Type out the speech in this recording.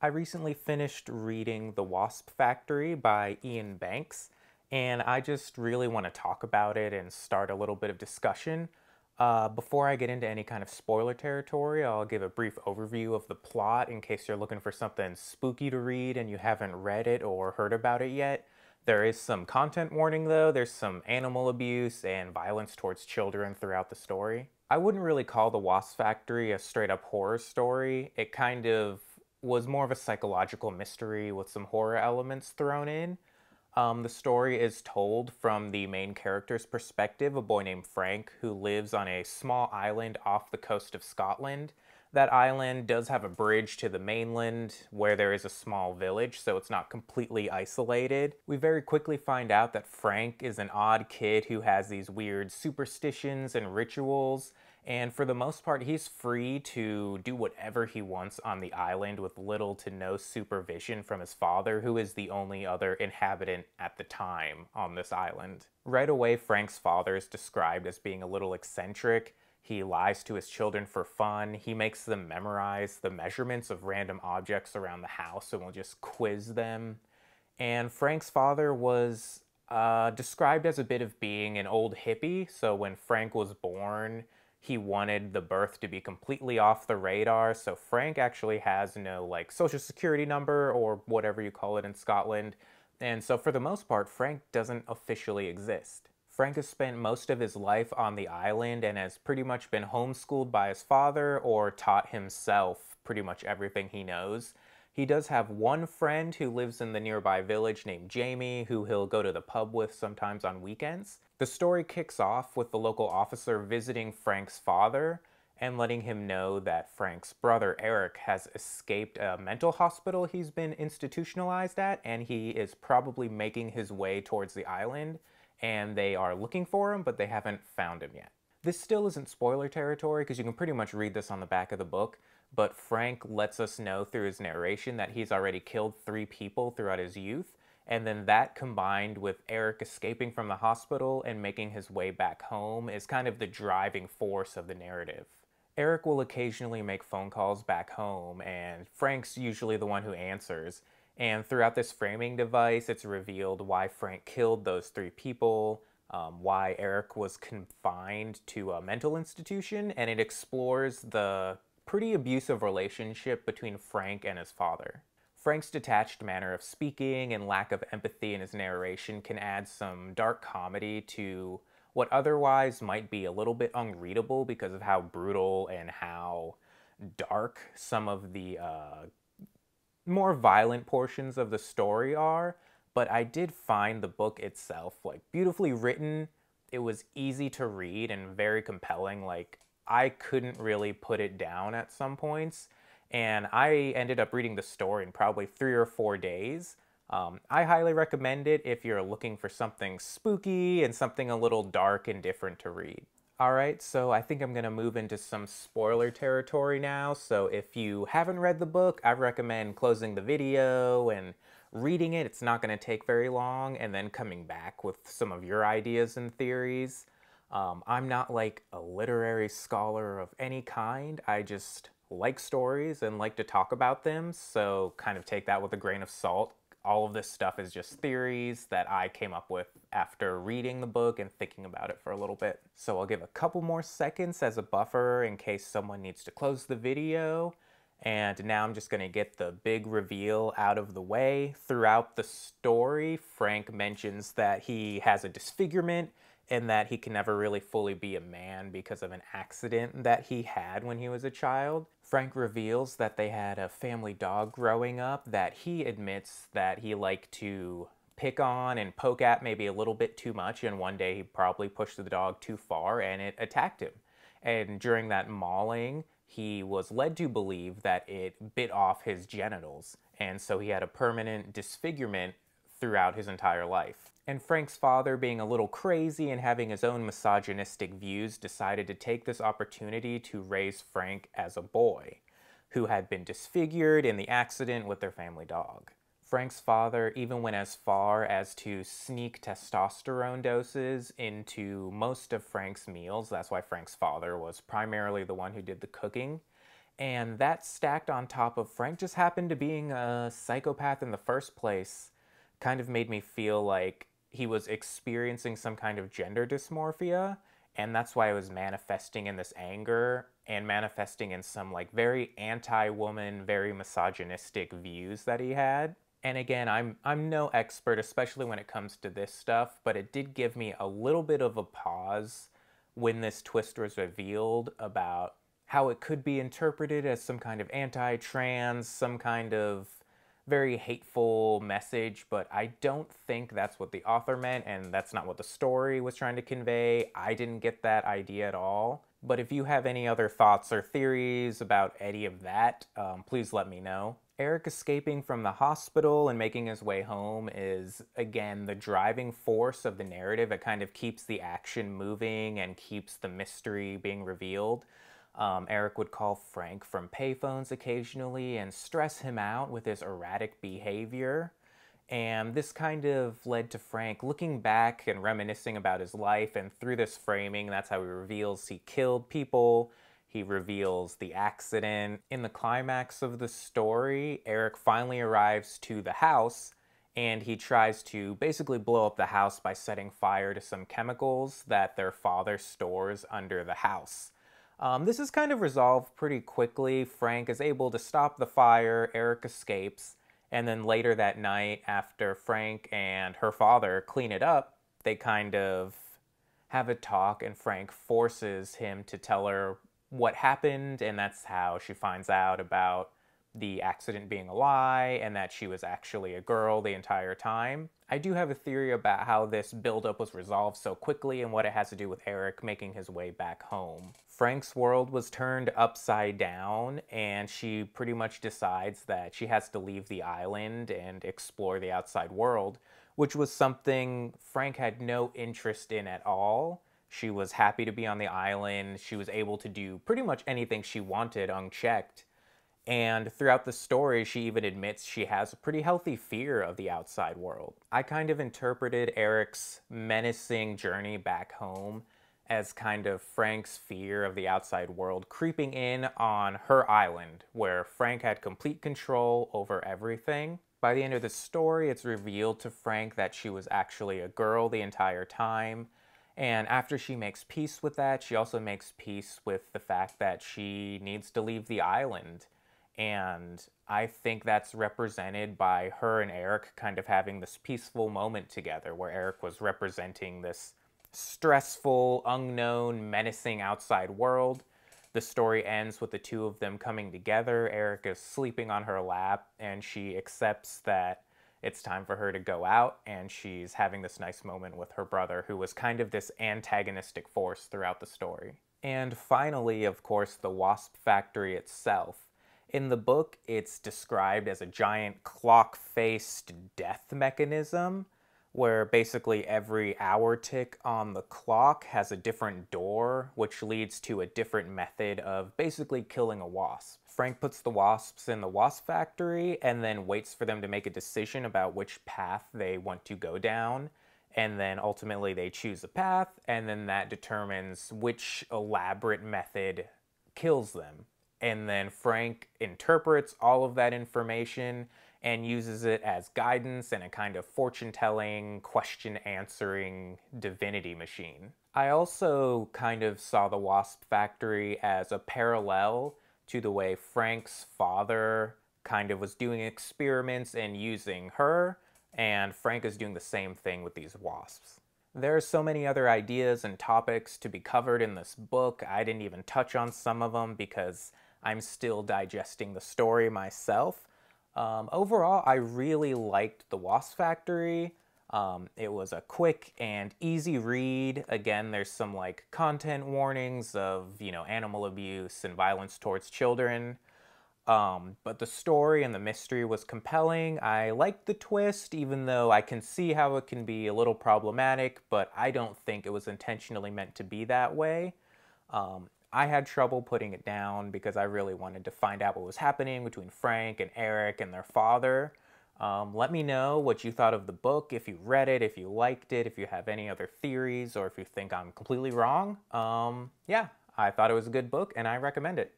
I recently finished reading The Wasp Factory by Iain Banks, and I just really want to talk about it and start a little bit of discussion. Uh, before I get into any kind of spoiler territory, I'll give a brief overview of the plot in case you're looking for something spooky to read and you haven't read it or heard about it yet. There is some content warning though, there's some animal abuse and violence towards children throughout the story. I wouldn't really call The Wasp Factory a straight up horror story. It kind of was more of a psychological mystery with some horror elements thrown in. Um, the story is told from the main character's perspective, a boy named Frank who lives on a small island off the coast of Scotland. That island does have a bridge to the mainland where there is a small village, so it's not completely isolated. We very quickly find out that Frank is an odd kid who has these weird superstitions and rituals and for the most part, he's free to do whatever he wants on the island with little to no supervision from his father, who is the only other inhabitant at the time on this island. Right away, Frank's father is described as being a little eccentric. He lies to his children for fun. He makes them memorize the measurements of random objects around the house and will just quiz them. And Frank's father was uh, described as a bit of being an old hippie. So when Frank was born, he wanted the birth to be completely off the radar. So Frank actually has no like social security number or whatever you call it in Scotland. And so for the most part, Frank doesn't officially exist. Frank has spent most of his life on the island and has pretty much been homeschooled by his father or taught himself pretty much everything he knows. He does have one friend who lives in the nearby village named Jamie, who he'll go to the pub with sometimes on weekends. The story kicks off with the local officer visiting Frank's father and letting him know that Frank's brother Eric has escaped a mental hospital he's been institutionalized at, and he is probably making his way towards the island. And they are looking for him, but they haven't found him yet. This still isn't spoiler territory because you can pretty much read this on the back of the book, but Frank lets us know through his narration that he's already killed three people throughout his youth, and then that combined with Eric escaping from the hospital and making his way back home is kind of the driving force of the narrative. Eric will occasionally make phone calls back home, and Frank's usually the one who answers. And throughout this framing device, it's revealed why Frank killed those three people, um, why Eric was confined to a mental institution, and it explores the pretty abusive relationship between Frank and his father. Frank's detached manner of speaking and lack of empathy in his narration can add some dark comedy to what otherwise might be a little bit unreadable because of how brutal and how dark some of the uh, more violent portions of the story are. But I did find the book itself like beautifully written. It was easy to read and very compelling. Like I couldn't really put it down at some points. And I ended up reading the story in probably three or four days. Um, I highly recommend it if you're looking for something spooky and something a little dark and different to read. Alright, so I think I'm to move into some spoiler territory now. So if you haven't read the book, I recommend closing the video and reading it. It's not to take very long, and then coming back with some of your ideas and theories. Um, I'm not like a literary scholar of any kind. I just like stories and like to talk about them, so kind of take that with a grain of salt. All of this stuff is just theories that I came up with after reading the book and thinking about it for a little bit. So I'll give a couple more seconds as a buffer in case someone needs to close the video. And now I'm just going to get the big reveal out of the way. Throughout the story, Frank mentions that he has a disfigurement and that he can never really fully be a man because of an accident that he had when he was a child. Frank reveals that they had a family dog growing up that he admits that he liked to pick on and poke at maybe a little bit too much and one day he probably pushed the dog too far and it attacked him. And during that mauling, he was led to believe that it bit off his genitals and so he had a permanent disfigurement throughout his entire life. And Frank's father, being a little crazy and having his own misogynistic views, decided to take this opportunity to raise Frank as a boy, who had been disfigured in the accident with their family dog. Frank's father even went as far as to sneak testosterone doses into most of Frank's meals. That's why Frank's father was primarily the one who did the cooking. And that stacked on top of Frank just happened to being a psychopath in the first place kind of made me feel like he was experiencing some kind of gender dysmorphia and that's why it was manifesting in this anger and manifesting in some like very anti-woman, very misogynistic views that he had. And again, I'm I'm no expert especially when it comes to this stuff, but it did give me a little bit of a pause when this twist was revealed about how it could be interpreted as some kind of anti-trans, some kind of very hateful message, but I don't think that's what the author meant, and that's not what the story was trying to convey. I didn't get that idea at all. But if you have any other thoughts or theories about any of that, um, please let me know. Eric escaping from the hospital and making his way home is, again, the driving force of the narrative. It kind of keeps the action moving and keeps the mystery being revealed. Um, Eric would call Frank from payphones occasionally and stress him out with his erratic behavior. And this kind of led to Frank looking back and reminiscing about his life. And through this framing, that's how he reveals he killed people. He reveals the accident. In the climax of the story, Eric finally arrives to the house and he tries to basically blow up the house by setting fire to some chemicals that their father stores under the house. Um, this is kind of resolved pretty quickly. Frank is able to stop the fire, Eric escapes, and then later that night, after Frank and her father clean it up, they kind of have a talk, and Frank forces him to tell her what happened, and that's how she finds out about the accident being a lie and that she was actually a girl the entire time. I do have a theory about how this buildup was resolved so quickly and what it has to do with Eric making his way back home. Frank's world was turned upside down, and she pretty much decides that she has to leave the island and explore the outside world, which was something Frank had no interest in at all. She was happy to be on the island. She was able to do pretty much anything she wanted unchecked. And throughout the story, she even admits she has a pretty healthy fear of the outside world. I kind of interpreted Eric's menacing journey back home as kind of Frank's fear of the outside world creeping in on her island, where Frank had complete control over everything. By the end of the story, it's revealed to Frank that she was actually a girl the entire time. And after she makes peace with that, she also makes peace with the fact that she needs to leave the island. And I think that's represented by her and Eric kind of having this peaceful moment together where Eric was representing this stressful, unknown, menacing outside world. The story ends with the two of them coming together. Eric is sleeping on her lap, and she accepts that it's time for her to go out, and she's having this nice moment with her brother, who was kind of this antagonistic force throughout the story. And finally, of course, the Wasp Factory itself. In the book, it's described as a giant clock faced death mechanism where basically every hour tick on the clock has a different door, which leads to a different method of basically killing a wasp. Frank puts the wasps in the wasp factory and then waits for them to make a decision about which path they want to go down. And then ultimately they choose a path, and then that determines which elaborate method kills them. And then Frank interprets all of that information and uses it as guidance and a kind of fortune telling, question answering divinity machine. I also kind of saw the Wasp Factory as a parallel to the way Frank's father kind of was doing experiments and using her, and Frank is doing the same thing with these wasps. There are so many other ideas and topics to be covered in this book. I didn't even touch on some of them because I'm still digesting the story myself. Um, overall, I really liked The Wasp Factory. Um, it was a quick and easy read. Again, there's some like content warnings of, you know, animal abuse and violence towards children. Um, but the story and the mystery was compelling. I liked the twist, even though I can see how it can be a little problematic, but I don't think it was intentionally meant to be that way. Um, I had trouble putting it down because I really wanted to find out what was happening between Frank and Eric and their father. Um, let me know what you thought of the book, if you read it, if you liked it, if you have any other theories, or if you think I'm completely wrong. Um, yeah, I thought it was a good book and I recommend it.